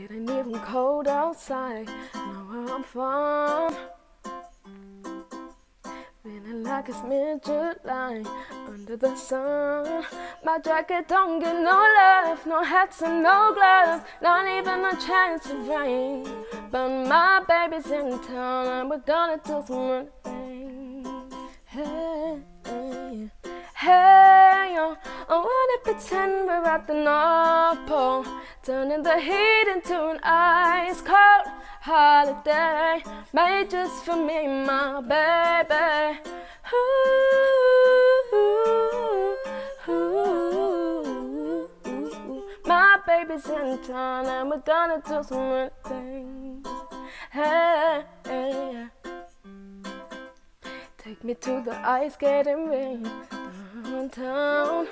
It ain't even cold outside. Know where I'm from. Feeling like it's mid-July under the sun. My jacket don't get no love, no hats and no gloves, not even a chance of rain. But my baby's in town and we're gonna do some things. Hey, hey, hey, yo, I wanna pretend we're at the North Pole, turning the heat into an ice cold holiday made just for me, my baby. Ooh, ooh, ooh, my baby's in town and we're gonna do some good things. Hey, hey, Take me to the ice skating rink downtown.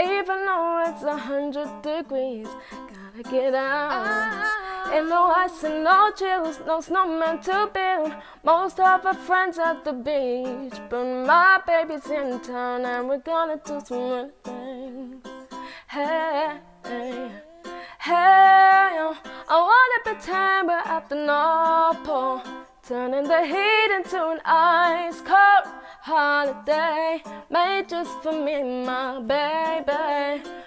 Even though it's a hundred degrees, gotta get out. Ain't no ice and no chills, no snowman to build. Most of our friends at the beach, but my baby's in town and we're gonna do some good things. Hey, hey, hey, I wanna pretend we're at the North Pole, turning the heat into an ice cold holiday made just for me, my baby.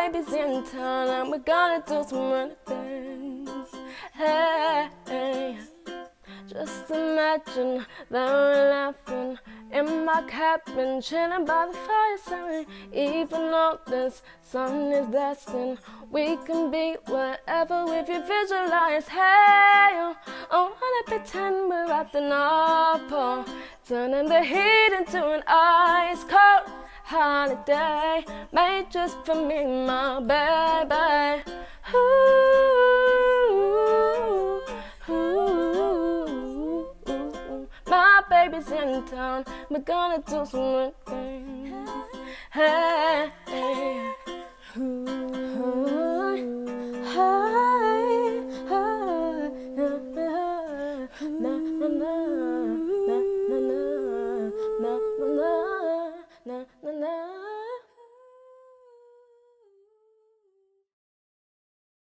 Baby's in town and we're gonna do some running things. Hey, hey. Just imagine that we're laughing in my cabin, chilling by the fireside. Even though this sun is blasting, we can be wherever if you visualize. Hey, oh, I wanna pretend we're at the North Pole, turning the heat into an ice cold holiday made just for me, my baby. Ooh, ooh, ooh, my baby's in town. We're gonna do some good things. Hey.